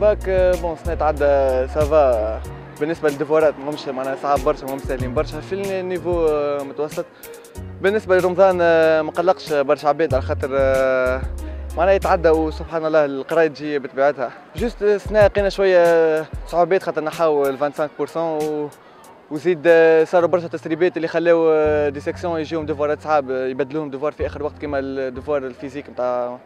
bac bon سنة تعدى ça va بالنسبة لل devoir ات مهمش معناها صعب برشا مهم ساهلين برشا. في ال niveau متوسط. بالنسبة لرمضان ما قلقش برشا عباد على خاطر معناها يتعدى وسبحان الله القراية تجي بطبيعتها. juste سنة لقينا شوية صعوبات خاطر نحاو ال 25% و وزيد صاروا برشا تسريبات اللي خلاو des sections يجيهم devoir ات صعاب يبدلوهم devoir في آخر وقت كيما ال devoir ال physique نتاع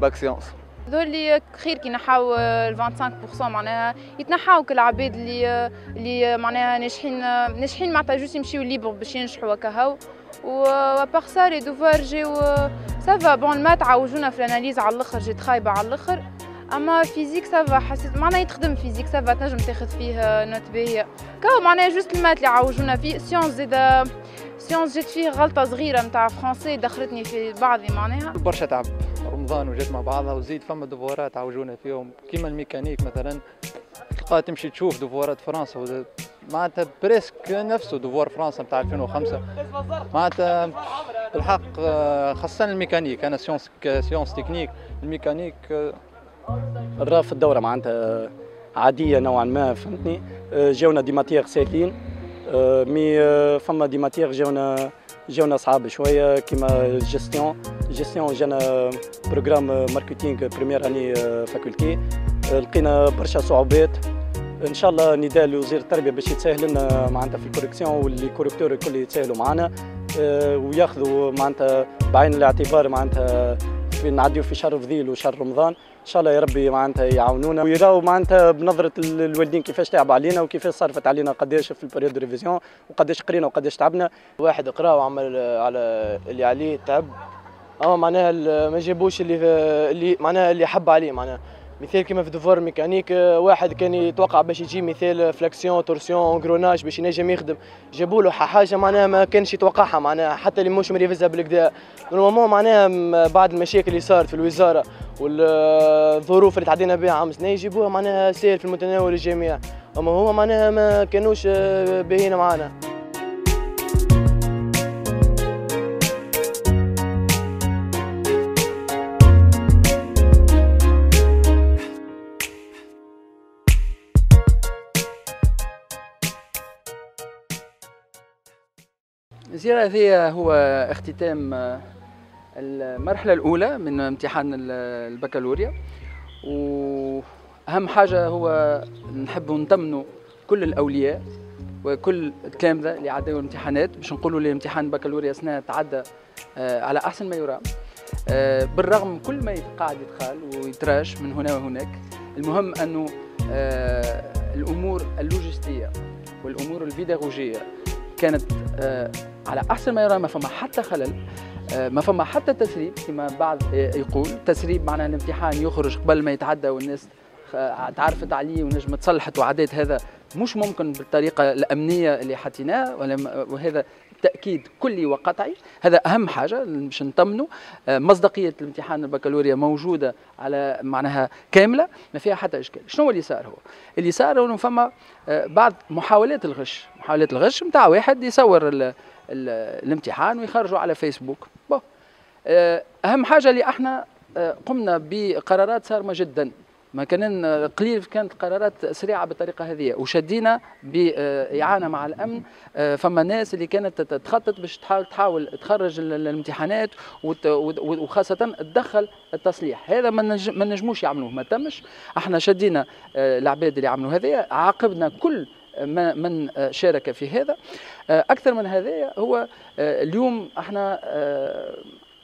bac sciences ذولي خير كي نحاو ال 25% معناها يتنحاو كل العباد اللي اللي معناها ناجحين ناجحين معناتها juste يمشيو libre باش ينجحوا هكا وابار سا لي دوفوار جاو سافا بون المات عوجونا في ال analyse على الآخر جات خايبه على الآخر. أما physique ça va حسيت معناها يتخدم physique ça va تنجم تاخذ فيه note باهيه كاو معناها juste ال maths اللي عوجونا فيه. sciences زيد sciences جات فيه غلطة صغيرة نتاع français دخلتني في بعضي معناها. برشا تعب. رمضان وجات مع بعضها وزيد فما devoir ات عوجونا فيهم. كيما الميكانيك مثلا تلقى تمشي تشوف devoir ات فرنسا معناتها presque نفسه devoir فرنسا نتاع 2005 معناتها الحق خاصة الميكانيك. أنا sciences sciences techniques ال mécanique الرا في الدورة معناتها عادية نوعا ما فهمتني؟ جاونا des matières ساهلين mais فما des matières جاونا جاونا صعاب شوية كيما جيستيون جيستيون جانا programme marketing première année faculté لقينا برشا صعوبات. ان شاء الله نداء لوزير التربية باش يتساهل لنا معناتها في ال correction واللي correcteur الكل يتساهلوا معنا وياخذوا معناتها بعين الاعتبار معناتها في نعديو في شهر فضيل وشهر رمضان. إن شاء الله يا ربي معناتها يعاونونا. ويراو معناتها بنظرة الوالدين كيفاش تعب علينا وكيفاش صرفت علينا قداش في ال période révision وقداش قرينا وقداش تعبنا. واحد قرا وعمل على اللي عليه تعب. أما معناها ما جابوش اللي اللي معناها اللي حب عليه معناها مثال كيما في devoir mécanique واحد كان يتوقع باش يجي مثال flexion torsion engrenage باش ينجم يخدم. جابوا له حاجة معناها ما كانش يتوقعها معناها حتى اللي مش مريفزها بالكدا normalement معناها بعد المشاكل اللي صارت في الوزارة والظروف اللي تعدينا بها عام سنه يجيبوها معناها سهل في المتناول الجميع. أما هو معناها ما كانوش باهيين معانا. الزيارة هذه هو اختتام المرحلة الأولى من امتحان البكالوريا. وأهم حاجة هو نحب نطمنوا كل الأولياء وكل التلامذة اللي عدوا الامتحانات باش نقولوا الامتحان البكالوريا سنة تعدى على أحسن ما يرام. بالرغم من كل ما قاعد يتقال ويتراش من هنا وهناك المهم أنه الأمور اللوجستية والأمور البيداغوجية كانت على أحسن ما يرام ما فما حتى خلل ما فما حتى تسريب كما بعض يقول. تسريب معناها الامتحان يخرج قبل ما يتعدى والناس تعرفت عليه ونجم تصلحت وعدات هذا مش ممكن بالطريقة الأمنية اللي حطيناها وهذا تأكيد كلي وقطعي. هذا أهم حاجة باش نطمنوا. مصداقية الامتحان البكالوريا موجودة على معناها كاملة ما فيها حتى إشكال. شنو اللي صار هو؟ اللي صار انه فما بعض محاولات الغش. محاولات الغش نتاع واحد يصور الامتحان ويخرجوا على فيسبوك. بو. أهم حاجة اللي إحنا قمنا بقرارات صارمه جدا. ما كان قليل كانت قرارات سريعة بالطريقة هذه. وشدينا بإعانة مع الأمن. فما ناس اللي كانت تخطط باش تحاول تحاول تخرج الامتحانات وخاصة تدخل التصليح. هذا ما نجموش يعملوه ما تمش. إحنا شدينا العباد اللي عملوا هذا عاقبنا كل من شارك في هذا. أكثر من هذا هو اليوم إحنا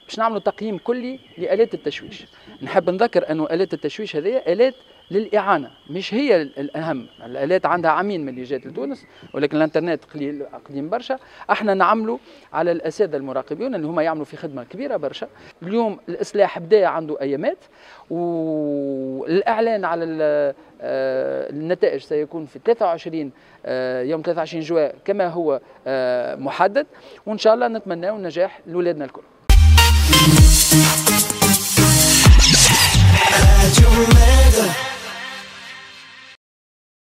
باش نعملوا تقييم كلي لآلات التشويش. نحب نذكر أنه آلات التشويش هذه آلات للإعانة. مش هي الأهم. الآلات عندها عامين من اللي جات لتونس ولكن الإنترنت قليل قديم برشا. إحنا نعملوا على الأساتذة المراقبين اللي هما يعملوا في خدمة كبيرة برشا. اليوم الإصلاح بدا عنده أيامات والإعلان على آه، النتائج سيكون في 23 آه، يوم 23 جوان كما هو آه، محدد. وإن شاء الله نتمنى النجاح لاولادنا الكل.